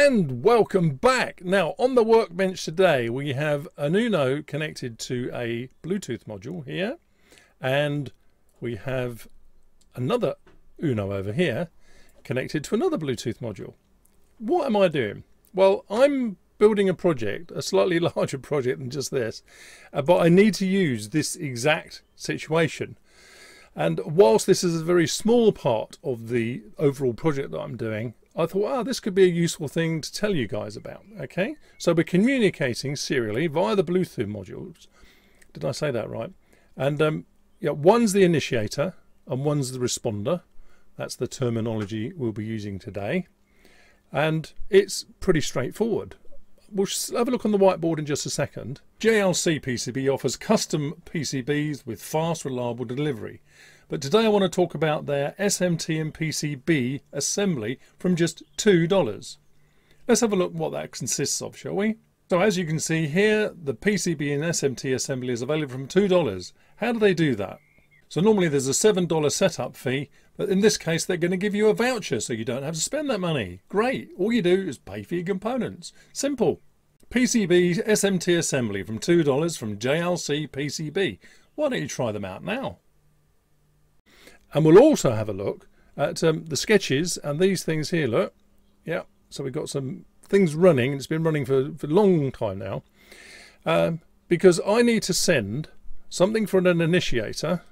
and welcome back. Now on the workbench today we have an Uno connected to a Bluetooth module here and we have another Uno over here connected to another Bluetooth module. What am I doing? Well I'm building a project, a slightly larger project than just this, uh, but I need to use this exact situation. And whilst this is a very small part of the overall project that I'm doing, I thought, oh, this could be a useful thing to tell you guys about. Okay, so we're communicating serially via the Bluetooth modules. Did I say that right? And um, yeah, one's the initiator and one's the responder. That's the terminology we'll be using today. And it's pretty straightforward. We'll have a look on the whiteboard in just a second. JLC PCB offers custom PCBs with fast, reliable delivery. But today I want to talk about their SMT and PCB assembly from just $2. Let's have a look what that consists of, shall we? So as you can see here, the PCB and SMT assembly is available from $2. How do they do that? So normally there's a $7 setup fee, but in this case they're going to give you a voucher so you don't have to spend that money. Great, all you do is pay for your components. Simple. PCB SMT assembly from $2 from JLC PCB. Why don't you try them out now? And we'll also have a look at um, the sketches and these things here, look. Yeah, so we've got some things running. It's been running for, for a long time now. Um, because I need to send something from an initiator.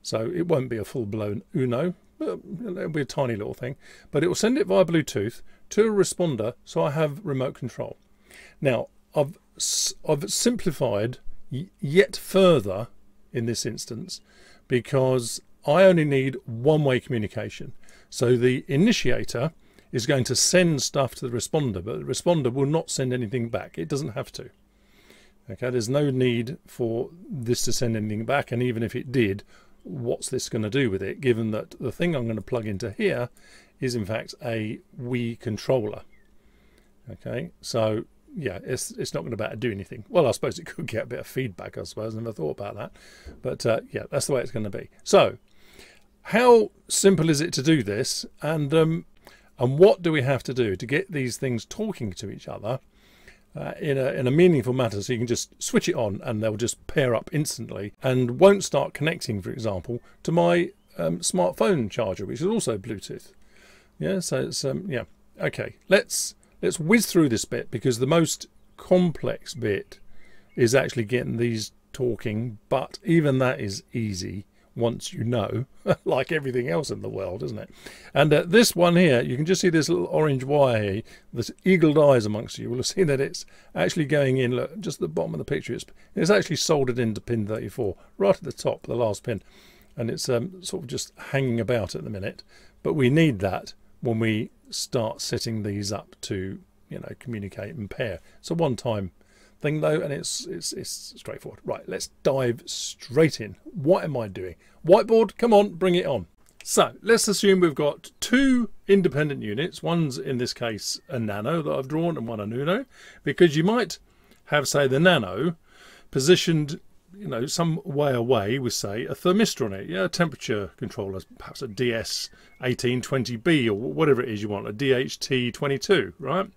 So it won't be a full-blown UNO. It'll be a tiny little thing. But it will send it via Bluetooth to a responder so I have remote control. Now, I've, I've simplified yet further in this instance because I only need one-way communication. So the initiator is going to send stuff to the responder, but the responder will not send anything back. It doesn't have to. Okay, there's no need for this to send anything back, and even if it did, what's this going to do with it, given that the thing I'm going to plug into here is in fact a Wii controller. Okay, so yeah, it's it's not going to do anything. Well, I suppose it could get a bit of feedback, I suppose. I never thought about that. But uh, yeah, that's the way it's going to be. So how simple is it to do this? And, um, and what do we have to do to get these things talking to each other uh, in, a, in a meaningful manner so you can just switch it on and they'll just pair up instantly and won't start connecting, for example, to my um, smartphone charger, which is also Bluetooth. Yeah, so it's, um, yeah, okay, let's, let's whiz through this bit because the most complex bit is actually getting these talking, but even that is easy once you know, like everything else in the world, isn't it? And uh, this one here, you can just see this little orange wire here, this eagled eyes amongst you will have seen that it's actually going in, look, just at the bottom of the picture, it's, it's actually soldered into pin 34, right at the top, the last pin. And it's um, sort of just hanging about at the minute. But we need that when we start setting these up to, you know, communicate and pair. It's a one-time thing though, and it's, it's, it's straightforward. Right, let's dive straight in. What am I doing? Whiteboard, come on, bring it on. So let's assume we've got two independent units. One's in this case a nano that I've drawn and one a Uno, because you might have, say, the nano positioned you know, some way away with, say, a thermistor on it, yeah, a temperature controller, perhaps a DS1820B or whatever it is you want, a DHT22, right?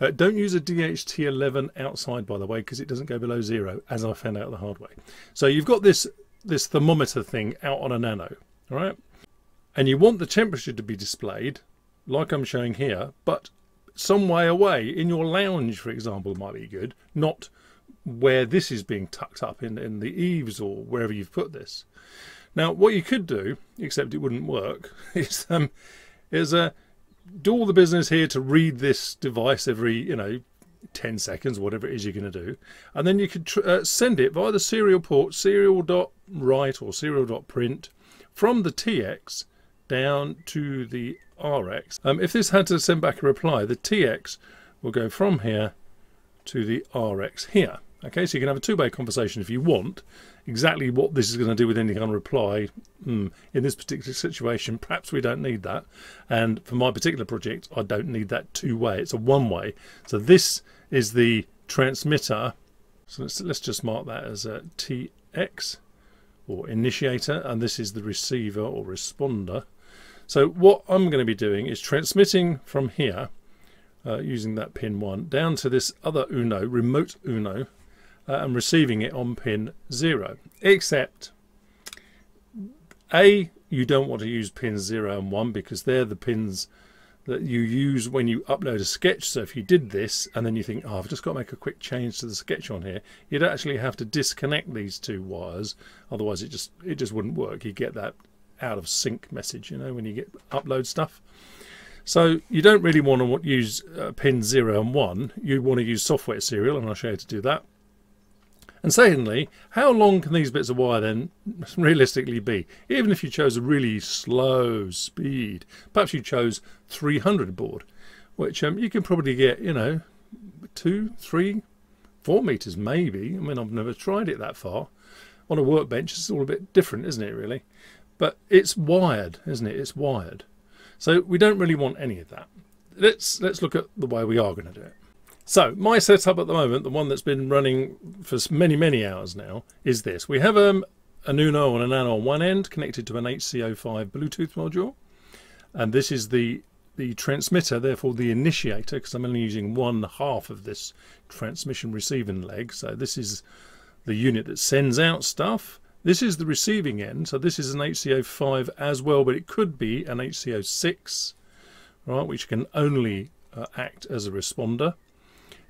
Uh, don't use a DHT11 outside, by the way, because it doesn't go below zero, as I found out the hard way. So you've got this, this thermometer thing out on a nano, all right? And you want the temperature to be displayed, like I'm showing here, but some way away. In your lounge, for example, might be good, not where this is being tucked up in, in the eaves or wherever you've put this. Now, what you could do, except it wouldn't work, is um, is uh, do all the business here to read this device every, you know, 10 seconds, whatever it is you're going to do. And then you could uh, send it via the serial port, serial.write or serial.print from the TX down to the RX. Um, if this had to send back a reply, the TX will go from here to the RX here. Okay, so you can have a two-way conversation if you want. Exactly what this is going to do with any kind of reply, hmm, in this particular situation, perhaps we don't need that. And for my particular project, I don't need that two-way. It's a one-way. So this is the transmitter. So let's, let's just mark that as a TX or initiator, and this is the receiver or responder. So what I'm going to be doing is transmitting from here uh, using that pin 1 down to this other Uno, remote Uno, uh, and receiving it on pin 0. Except, A, you don't want to use pins 0 and 1 because they're the pins that you use when you upload a sketch. So if you did this and then you think, oh, I've just got to make a quick change to the sketch on here, you'd actually have to disconnect these two wires. Otherwise, it just it just wouldn't work. You'd get that out of sync message, you know, when you get upload stuff. So you don't really want to use uh, pin 0 and 1. You want to use software serial, and I'll show you how to do that. And secondly, how long can these bits of wire then realistically be? Even if you chose a really slow speed, perhaps you chose 300 baud, which um, you can probably get, you know, two, three, four meters maybe. I mean, I've never tried it that far. On a workbench, it's all a bit different, isn't it, really? But it's wired, isn't it? It's wired. So we don't really want any of that. Let's let's look at the way we are going to do it. So my setup at the moment, the one that's been running for many, many hours now, is this. We have um, an Uno and a Nano on one end connected to an HC05 Bluetooth module. And this is the, the transmitter, therefore the initiator, because I'm only using one half of this transmission receiving leg. So this is the unit that sends out stuff. This is the receiving end. So this is an HC05 as well, but it could be an HC06, right, which can only uh, act as a responder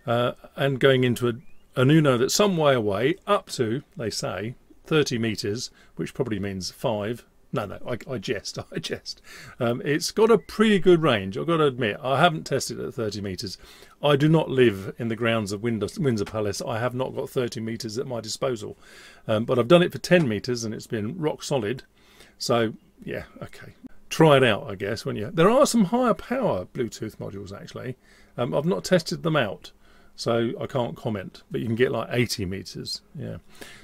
uh, and going into a, an Uno that's some way away, up to, they say, 30 metres, which probably means five. No, no, I, I jest, I jest. Um, it's got a pretty good range, I've got to admit. I haven't tested it at 30 metres. I do not live in the grounds of Windsor, Palace. I have not got 30 metres at my disposal. Um, but I've done it for 10 metres and it's been rock solid. So, yeah, okay. Try it out, I guess, when you... There are some higher power Bluetooth modules, actually. Um, I've not tested them out so I can't comment but you can get like 80 meters yeah.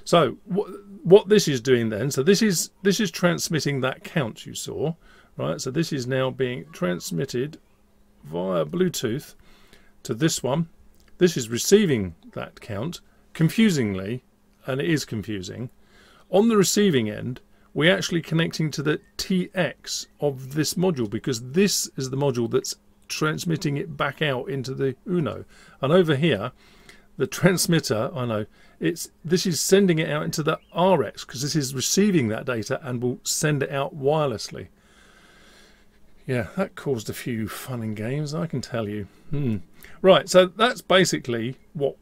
So what what this is doing then so this is this is transmitting that count you saw right? So this is now being transmitted via Bluetooth to this one. This is receiving that count confusingly and it is confusing. On the receiving end we're actually connecting to the TX of this module because this is the module that's transmitting it back out into the Uno. And over here, the transmitter, I know, it's this is sending it out into the RX because this is receiving that data and will send it out wirelessly. Yeah, that caused a few fun and games, I can tell you. Hmm. Right, so that's basically what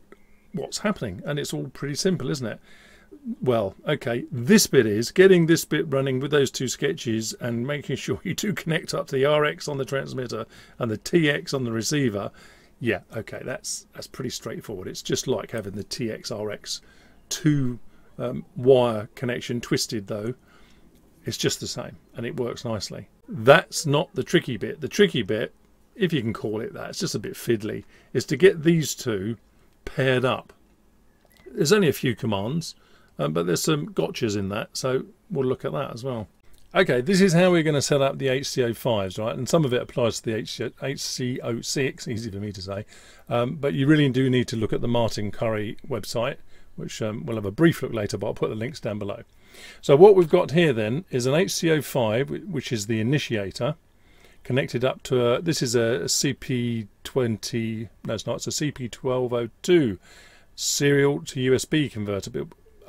what's happening, and it's all pretty simple, isn't it? Well, okay, this bit is getting this bit running with those two sketches and making sure you do connect up to the RX on the transmitter and the TX on the receiver. Yeah, okay, that's that's pretty straightforward. It's just like having the TX RX two um, wire connection twisted though. It's just the same and it works nicely. That's not the tricky bit. The tricky bit, if you can call it that, it's just a bit fiddly, is to get these two paired up. There's only a few commands um, but there's some gotchas in that, so we'll look at that as well. Okay, this is how we're going to set up the HC05s right? And some of it applies to the HC06 easy for me to say. Um, but you really do need to look at the Martyn Currey website, which um, we'll have a brief look later, but I'll put the links down below. So what we've got here then is an HC05 which is the initiator, connected up to a, this is a CP20, no it's not, it's a CP1202 serial to USB converter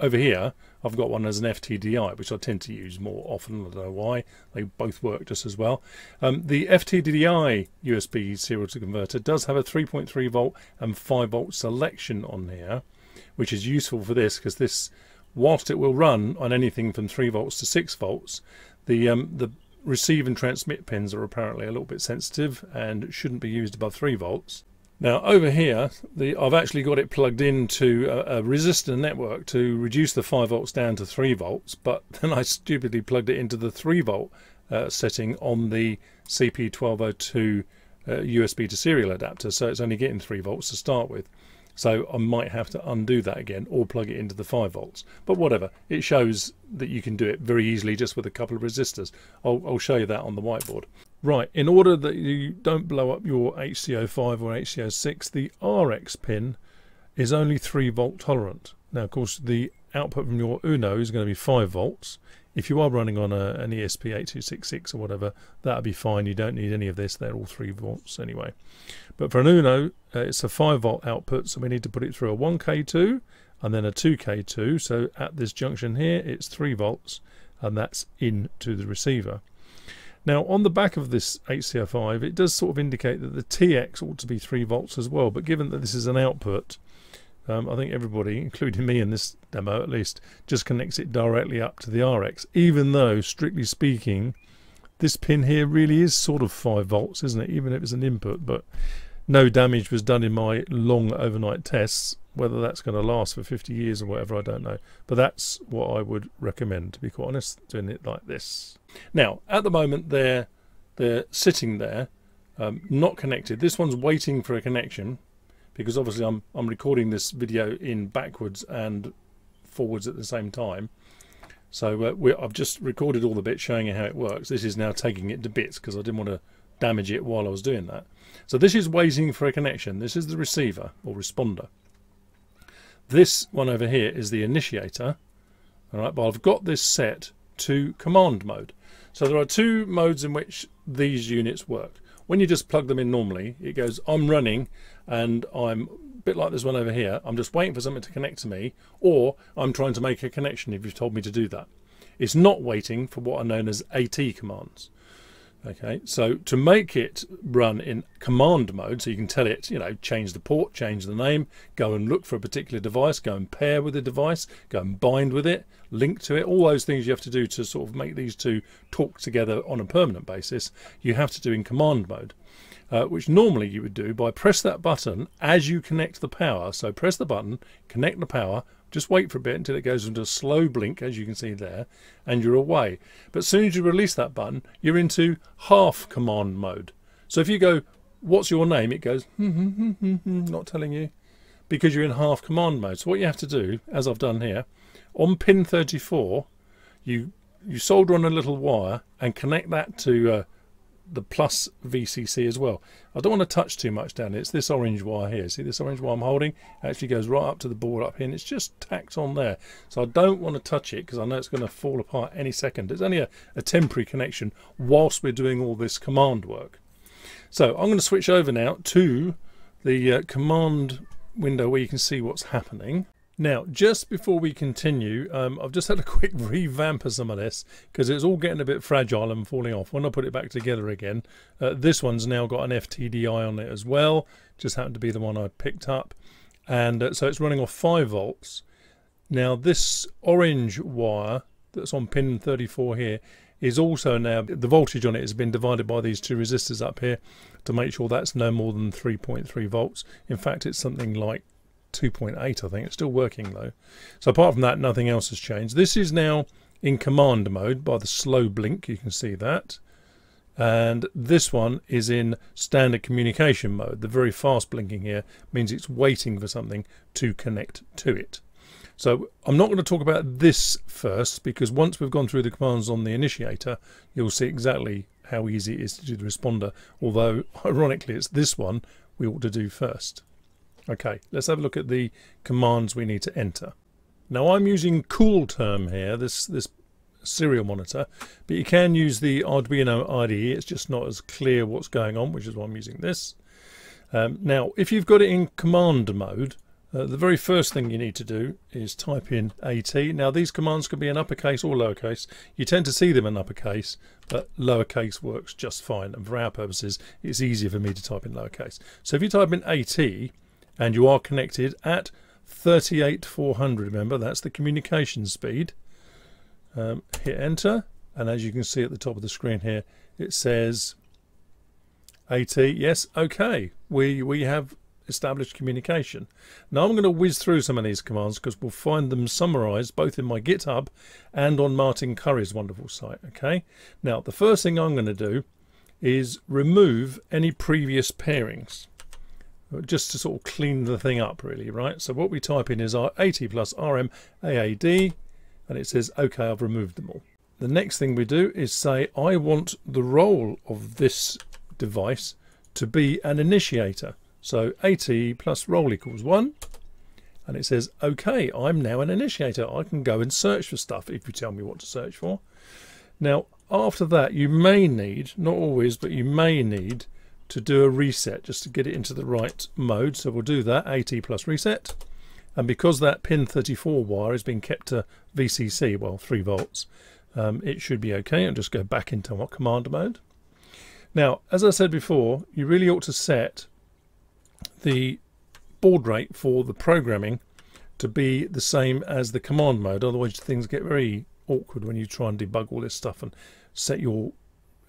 over here I've got one as an FTDI which I tend to use more often I don't know why. They both work just as well. Um, the FTDI USB serial to converter does have a 3.3 volt and 5 volt selection on here which is useful for this because this whilst it will run on anything from 3 volts to 6 volts the um, the receive and transmit pins are apparently a little bit sensitive and shouldn't be used above 3 volts now over here, the, I've actually got it plugged into a, a, resistor network to reduce the 5 volts down to 3 volts, but then I stupidly plugged it into the 3 volt uh, setting on the CP1202 uh, USB to serial adapter, so it's only getting 3 volts to start with. So I might have to undo that again or plug it into the 5 volts. But whatever, it shows that you can do it very easily just with a couple of resistors. I'll, I'll show you that on the whiteboard. Right, in order that you don't blow up your HC05 or HC06, the RX pin is only 3 volt tolerant. Now, of course, the output from your Uno is going to be 5 volts. If you are running on a, an ESP8266 or whatever, that'll be fine. You don't need any of this. They're all 3 volts anyway. But for an Uno, uh, it's a 5 volt output, so we need to put it through a 1K2 and then a 2K2. So at this junction here, it's 3 volts, and that's into the receiver. Now on the back of this HC05 it does sort of indicate that the TX ought to be 3 volts as well but given that this is an output um, I think everybody, including me in this demo at least, just connects it directly up to the RX even though strictly speaking this pin here really is sort of 5 volts isn't it? Even if it's an input but no damage was done in my long overnight tests. Whether that's going to last for 50 years or whatever I don't know. But that's what I would recommend to be quite honest doing it like this now, at the moment, they're they're sitting there, um, not connected. This one's waiting for a connection because obviously I'm I'm recording this video in backwards and forwards at the same time. So uh, I've just recorded all the bits showing you how it works. This is now taking it to bits because I didn't want to damage it while I was doing that. So this is waiting for a connection. This is the receiver or responder. This one over here is the initiator. All right, but I've got this set to command mode. So there are two modes in which these units work. When you just plug them in normally, it goes, I'm running and I'm a bit like this one over here. I'm just waiting for something to connect to me or I'm trying to make a connection if you've told me to do that. It's not waiting for what are known as AT commands. Okay, so to make it run in command mode, so you can tell it, you know, change the port, change the name, go and look for a particular device, go and pair with the device, go and bind with it, link to it, all those things you have to do to sort of make these two talk together on a permanent basis, you have to do in command mode. Uh, which normally you would do by press that button as you connect the power. So press the button, connect the power, just wait for a bit until it goes into a slow blink, as you can see there, and you're away. But as soon as you release that button, you're into half command mode. So if you go, what's your name? It goes, hmm, hmm, not telling you, because you're in half command mode. So what you have to do, as I've done here, on pin 34, you you solder on a little wire and connect that to uh, the plus VCC as well. I don't want to touch too much down here. It's this orange wire here. See this orange wire I'm holding? It actually goes right up to the board up here and it's just tacked on there. So I don't want to touch it because I know it's going to fall apart any second. It's only a, a temporary connection whilst we're doing all this command work. So I'm going to switch over now to the uh, command window where you can see what's happening. Now, just before we continue, um, I've just had a quick revamp of some of this because it's all getting a bit fragile and falling off. When I put it back together again, uh, this one's now got an FTDI on it as well. Just happened to be the one I picked up. And uh, so it's running off 5 volts. Now, this orange wire that's on pin 34 here is also now, the voltage on it has been divided by these two resistors up here to make sure that's no more than 3.3 volts. In fact, it's something like 2.8 I think. It's still working though. So apart from that, nothing else has changed. This is now in command mode by the slow blink. You can see that. And this one is in standard communication mode. The very fast blinking here means it's waiting for something to connect to it. So I'm not going to talk about this first because once we've gone through the commands on the initiator, you'll see exactly how easy it is to do the responder. Although, ironically, it's this one we ought to do first. Okay, let's have a look at the commands we need to enter. Now I'm using CoolTerm here, this, this serial monitor, but you can use the Arduino IDE, it's just not as clear what's going on, which is why I'm using this. Um, now, if you've got it in command mode, uh, the very first thing you need to do is type in AT. Now these commands can be in uppercase or lowercase. You tend to see them in uppercase, but lowercase works just fine. And for our purposes, it's easier for me to type in lowercase. So if you type in AT, and you are connected at 38400 remember? That's the communication speed. Um, hit enter and as you can see at the top of the screen here it says AT yes okay. We we have established communication. Now I'm going to whiz through some of these commands because we'll find them summarized both in my github and on Martyn Currey's wonderful site okay? Now the first thing I'm going to do is remove any previous pairings just to sort of clean the thing up really right so what we type in is our AT plus RM AAD and it says okay I've removed them all the next thing we do is say I want the role of this device to be an initiator so AT plus role equals 1 and it says, okay, I'm now an initiator. I can go and search for stuff if you tell me what to search for. Now, after that, you may need, not always, but you may need to do a reset just to get it into the right mode. So we'll do that, AT plus reset. And because that pin 34 wire is being kept to VCC, well, 3 volts, um, it should be okay. And just go back into what command mode. Now, as I said before, you really ought to set the baud rate for the programming to be the same as the command mode. Otherwise, things get very awkward when you try and debug all this stuff and set your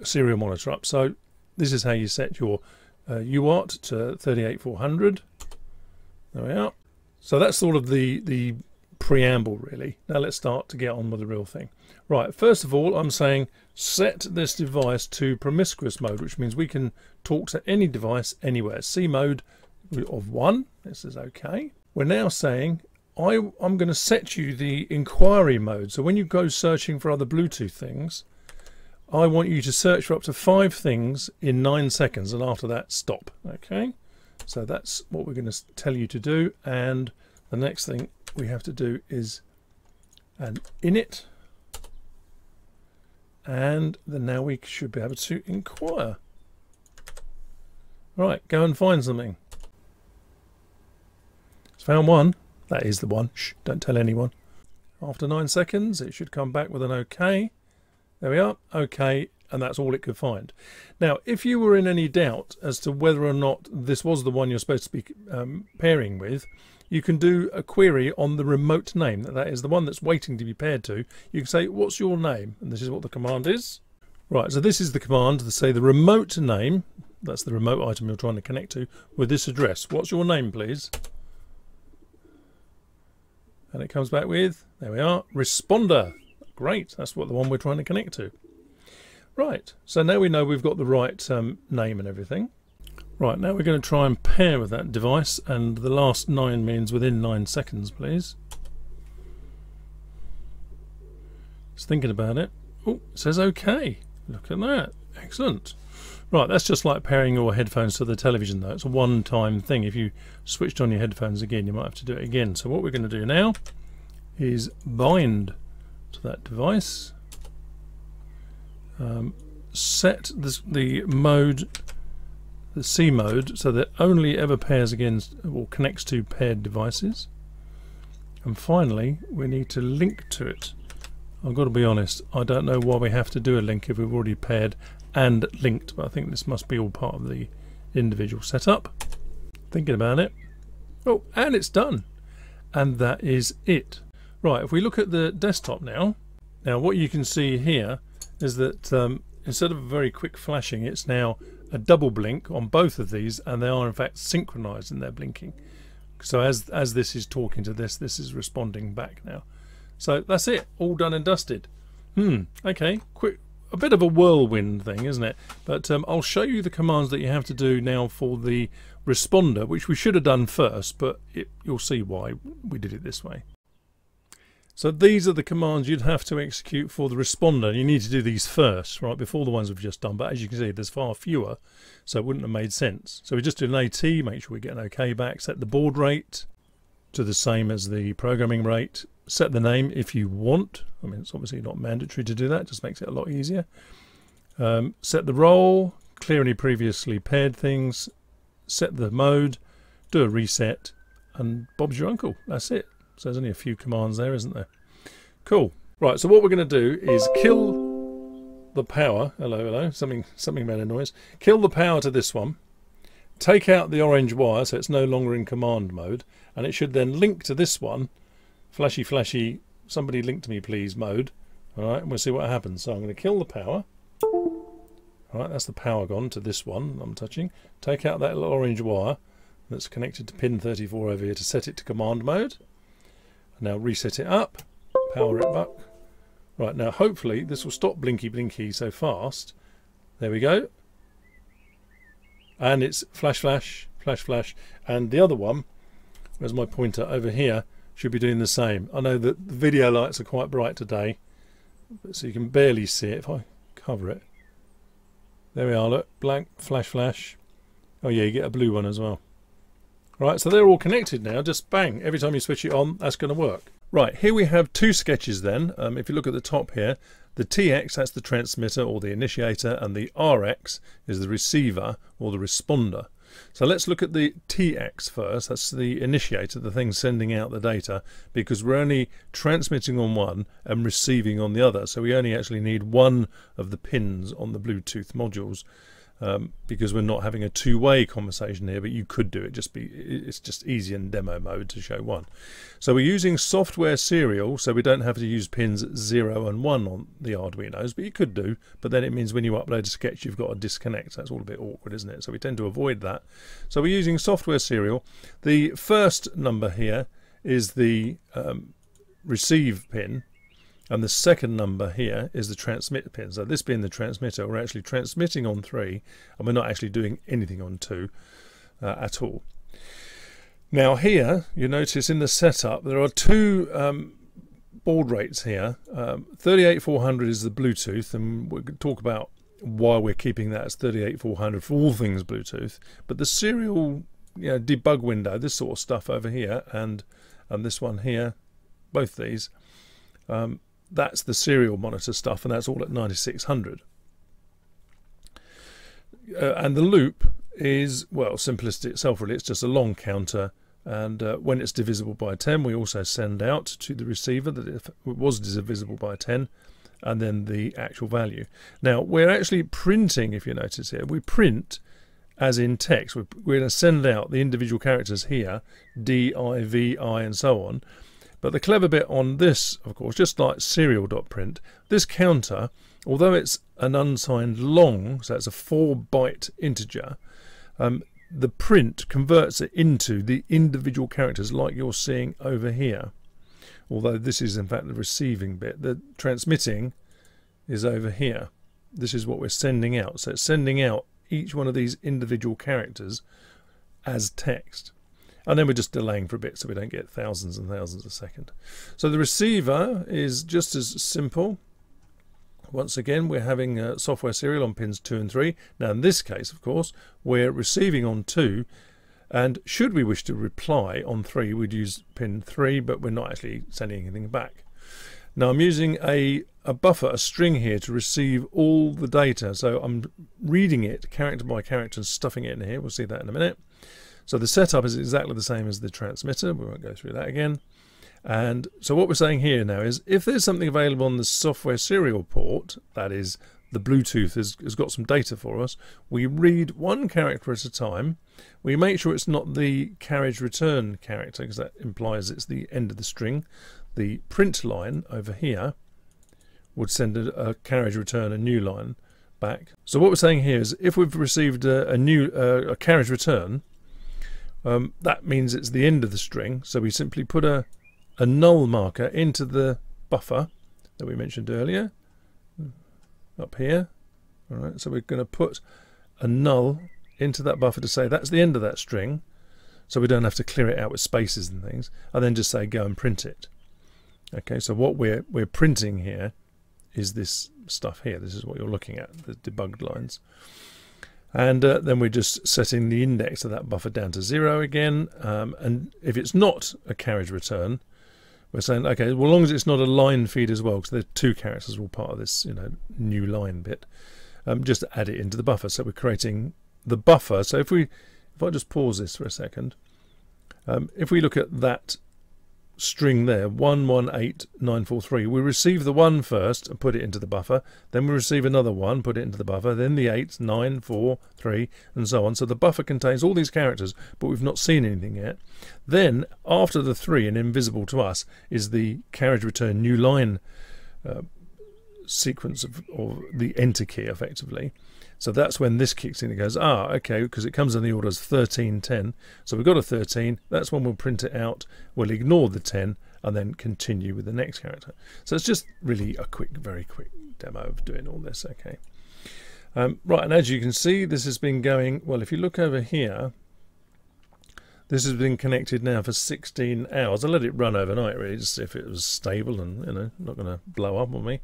serial monitor up. So this is how you set your uh, UART to 38400. There we are. So that's sort of the, the preamble really. Now let's start to get on with the real thing. Right, first of all, I'm saying set this device to promiscuous mode, which means we can talk to any device anywhere. C mode of one, this is okay. We're now saying I, I'm going to set you the inquiry mode. So when you go searching for other Bluetooth things, I want you to search for up to five things in nine seconds and after that stop. Okay, so that's what we're going to tell you to do. And the next thing we have to do is an init. And then now we should be able to inquire. Right, go and find something. It's found one. That is the one. Shh, don't tell anyone. After nine seconds, it should come back with an OK. There we are. OK, and that's all it could find. Now, if you were in any doubt as to whether or not this was the one you're supposed to be um, pairing with, you can do a query on the remote name. That is the one that's waiting to be paired to. You can say, what's your name? And this is what the command is. Right, so this is the command to say the remote name, that's the remote item you're trying to connect to, with this address. What's your name, please? And it comes back with, there we are, responder. Great, that's what the one we're trying to connect to. Right, so now we know we've got the right um, name and everything. Right, now we're going to try and pair with that device, and the last nine means within nine seconds, please. Just thinking about it. Oh, it says OK. Look at that. Excellent. Right, that's just like pairing your headphones to the television though. It's a one-time thing. If you switched on your headphones again, you might have to do it again. So what we're going to do now is bind to that device. Um, set this, the mode, the C mode, so that only ever pairs against or connects to paired devices. And finally, we need to link to it. I've got to be honest, I don't know why we have to do a link if we've already paired and linked, but I think this must be all part of the individual setup. Thinking about it. Oh, and it's done. And that is it. Right, if we look at the desktop now, now what you can see here is that um, instead of a very quick flashing, it's now a double blink on both of these, and they are in fact synchronized in their blinking. So as, as this is talking to this, this is responding back now. So that's it, all done and dusted. Hmm, okay, quick a bit of a whirlwind thing, isn't it? But um, I'll show you the commands that you have to do now for the responder, which we should have done first, but it, you'll see why we did it this way. So these are the commands you'd have to execute for the responder. You need to do these first, right, before the ones we've just done. But as you can see, there's far fewer, so it wouldn't have made sense. So we just do an AT, make sure we get an OK back, set the baud rate to the same as the programming rate, set the name if you want. I mean, it's obviously not mandatory to do that, just makes it a lot easier. Um, set the role, clear any previously paired things, set the mode, do a reset, and Bob's your uncle. That's it. So there's only a few commands there, isn't there? Cool. Right, so what we're going to do is kill the power. Hello, hello. Something, something made a noise. Kill the power to this one. Take out the orange wire so it's no longer in command mode. And it should then link to this one flashy flashy somebody link to me please mode alright and we'll see what happens so I'm going to kill the power alright that's the power gone to this one I'm touching take out that little orange wire that's connected to pin 34 over here to set it to command mode now reset it up power it back right now hopefully this will stop blinky blinky so fast there we go and it's flash flash flash flash and the other one where's my pointer over here should be doing the same. I know that the video lights are quite bright today, so you can barely see it if I cover it. There we are, look, blank, flash, flash. Oh yeah, you get a blue one as well. Right, so they're all connected now. Just bang, every time you switch it on, that's going to work. Right, here we have two sketches then. Um, if you look at the top here, the TX, that's the transmitter or the initiator, and the RX is the receiver or the responder. So let's look at the TX first. That's the initiator, the thing sending out the data, because we're only transmitting on one and receiving on the other. So we only actually need one of the pins on the Bluetooth modules um, because we're not having a two-way conversation here, but you could do it. Just be it's just easy in demo mode to show one. So we're using software serial, so we don't have to use pins zero and one on the Arduino's, but you could do. But then it means when you upload a sketch, you've got to disconnect. That's all a bit awkward, isn't it? So we tend to avoid that. So we're using software serial. The first number here is the um, receive pin and the second number here is the transmit pin. So this being the transmitter, we're actually transmitting on 3 and we're not actually doing anything on 2 uh, at all. Now here, you notice in the setup, there are two um, baud rates here. Um, 38400 is the Bluetooth and we'll talk about why we're keeping that as 38400 for all things Bluetooth. But the serial you know, debug window, this sort of stuff over here and, and this one here, both these, um, that's the serial monitor stuff, and that's all at 9600. Uh, and the loop is, well, simplistic itself really. It's just a long counter, and uh, when it's divisible by 10, we also send out to the receiver that it was divisible by 10, and then the actual value. Now, we're actually printing, if you notice here, we print as in text. We're going to send out the individual characters here, D, I, V, I, and so on, but the clever bit on this, of course, just like serial.print, this counter, although it's an unsigned long, so it's a 4 byte integer, um, the print converts it into the individual characters like you're seeing over here. Although this is in fact the receiving bit. The transmitting is over here. This is what we're sending out. So it's sending out each one of these individual characters as text and then we're just delaying for a bit so we don't get thousands and thousands a second. So the receiver is just as simple. Once again, we're having a software serial on pins 2 and 3. Now in this case, of course, we're receiving on 2, and should we wish to reply on 3, we'd use pin 3, but we're not actually sending anything back. Now I'm using a, a buffer, a string here to receive all the data. So I'm reading it character by character and stuffing it in here. We'll see that in a minute. So the setup is exactly the same as the transmitter. We won't go through that again. And so what we're saying here now is if there's something available on the software serial port, that is the Bluetooth has, has got some data for us, we read one character at a time. We make sure it's not the carriage return character because that implies it's the end of the string. The print line over here would send a, a carriage return, a new line back. So what we're saying here is if we've received a, a new uh, a carriage return, um, that means it's the end of the string. So we simply put a, a null marker into the buffer that we mentioned earlier. Up here. All right, so we're going to put a null into that buffer to say that's the end of that string. So we don't have to clear it out with spaces and things and then just say go and print it. Okay so what we're we're printing here is this stuff here. This is what you're looking at the debugged lines and uh, then we're just setting the index of that buffer down to zero again. Um, and if it's not a carriage return we're saying okay well as long as it's not a line feed as well because the two characters all part of this you know new line bit um, just add it into the buffer. So we're creating the buffer. So if we if I just pause this for a second um, if we look at that string there, 118943. We receive the 1 first and put it into the buffer. Then we receive another 1, put it into the buffer. Then the 8, 9, 4, 3, and so on. So the buffer contains all these characters, but we've not seen anything yet. Then, after the 3 and invisible to us, is the carriage return new line uh, sequence of the enter key, effectively. So that's when this kicks in. It goes, ah, okay, because it comes in the order as 1310. So we've got a 13. That's when we'll print it out. We'll ignore the 10 and then continue with the next character. So it's just really a quick, very quick demo of doing all this. Okay. Um, right, and as you can see, this has been going, well, if you look over here, this has been connected now for 16 hours. I let it run overnight, really, just see if it was stable and, you know, not going to blow up on me.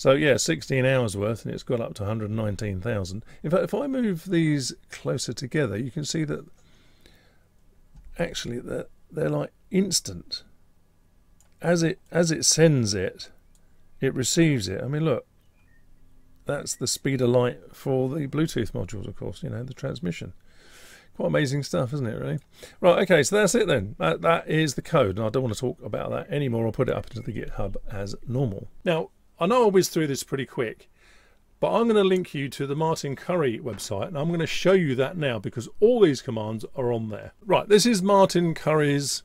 So yeah, 16 hours worth, and it's got up to 119,000. In fact, if I move these closer together, you can see that actually they're, they're like instant. As it as it sends it, it receives it. I mean, look, that's the speed of light for the Bluetooth modules, of course. You know, the transmission. Quite amazing stuff, isn't it? Really. Right. Okay. So that's it then. That that is the code, and I don't want to talk about that anymore. I'll put it up into the GitHub as normal. Now, I know I whizzed through this pretty quick. But I'm going to link you to the Martyn Currey website and I'm going to show you that now because all these commands are on there. Right, this is Martyn Currey's,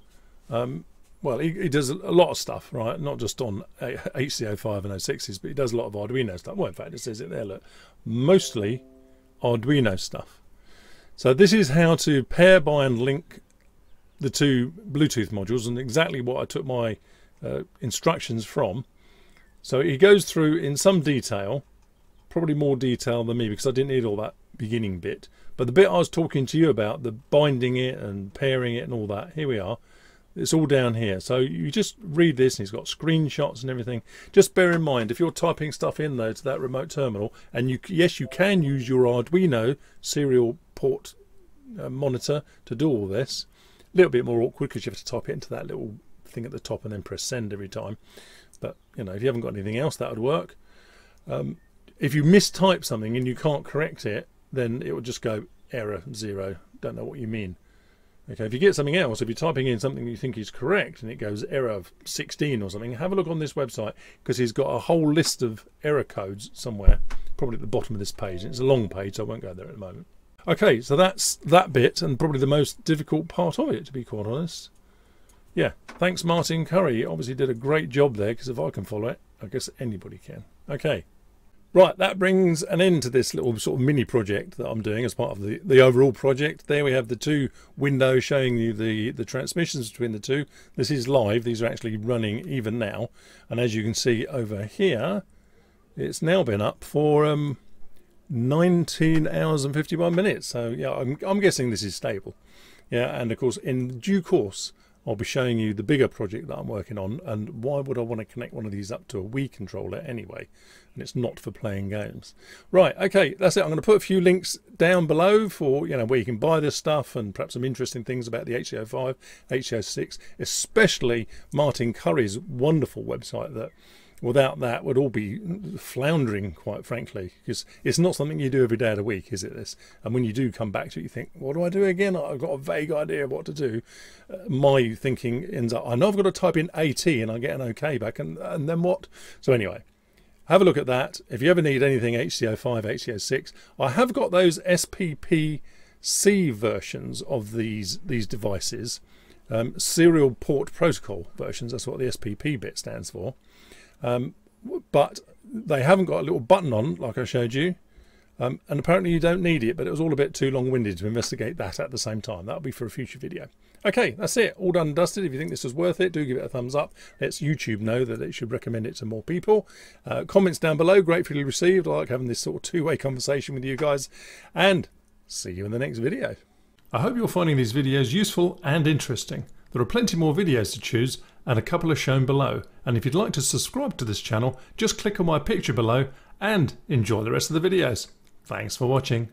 um, well, he, he, does a lot of stuff, right? Not just on HC05 and 06s, but he does a lot of Arduino stuff. Well, in fact, it says it there, look. Mostly Arduino stuff. So this is how to pair by and link the two Bluetooth modules and exactly what I took my uh, instructions from. So he goes through in some detail probably more detail than me because I didn't need all that beginning bit. But the bit I was talking to you about, the binding it and pairing it and all that, here we are. It's all down here. So you just read this and he's got screenshots and everything. Just bear in mind, if you're typing stuff in though to that remote terminal, and you yes, you can use your Arduino serial port uh, monitor to do all this. A little bit more awkward because you have to type it into that little thing at the top and then press send every time. But, you know, if you haven't got anything else, that would work. Um, if you mistype something and you can't correct it, then it will just go error zero. Don't know what you mean. Okay, if you get something else, if you're typing in something you think is correct and it goes error 16 or something, have a look on this website because he's got a whole list of error codes somewhere, probably at the bottom of this page. It's a long page, so I won't go there at the moment. Okay, so that's that bit and probably the most difficult part of it, to be quite honest. Yeah, thanks Martyn Currey. Obviously did a great job there because if I can follow it, I guess anybody can. Okay. Right, that brings an end to this little sort of mini project that I'm doing as part of the, the overall project. There we have the two windows showing you the, the transmissions between the two. This is live, these are actually running even now. And as you can see over here, it's now been up for um, 19 hours and 51 minutes. So yeah, I'm, I'm guessing this is stable. Yeah, and of course in due course, I'll be showing you the bigger project that I'm working on and why would I want to connect one of these up to a Wii controller anyway and it's not for playing games. Right, okay, that's it. I'm going to put a few links down below for, you know, where you can buy this stuff and perhaps some interesting things about the HC05, HC06, especially Martyn Currey's wonderful website that without that would all be floundering quite frankly because it's not something you do every day of the week is it this? And when you do come back to it you think what do i do again? I've got a vague idea of what to do. Uh, my thinking ends up i know i've got to type in at and i get an okay back and, and then what? So anyway have a look at that. If you ever need anything HC05, HC06, i have got those sppc versions of these these devices. Um, serial port protocol versions that's what the spp bit stands for um, but they haven't got a little button on like I showed you. Um, and apparently you don't need it, but it was all a bit too long-winded to investigate that at the same time. That'll be for a future video. Okay, that's it. All done and dusted. If you think this was worth it, do give it a thumbs up. Let's YouTube know that it should recommend it to more people. Uh, comments down below, gratefully received. I like having this sort of two-way conversation with you guys. And see you in the next video. I hope you're finding these videos useful and interesting. There are plenty more videos to choose and a couple are shown below. And if you'd like to subscribe to this channel, just click on my picture below and enjoy the rest of the videos. Thanks for watching.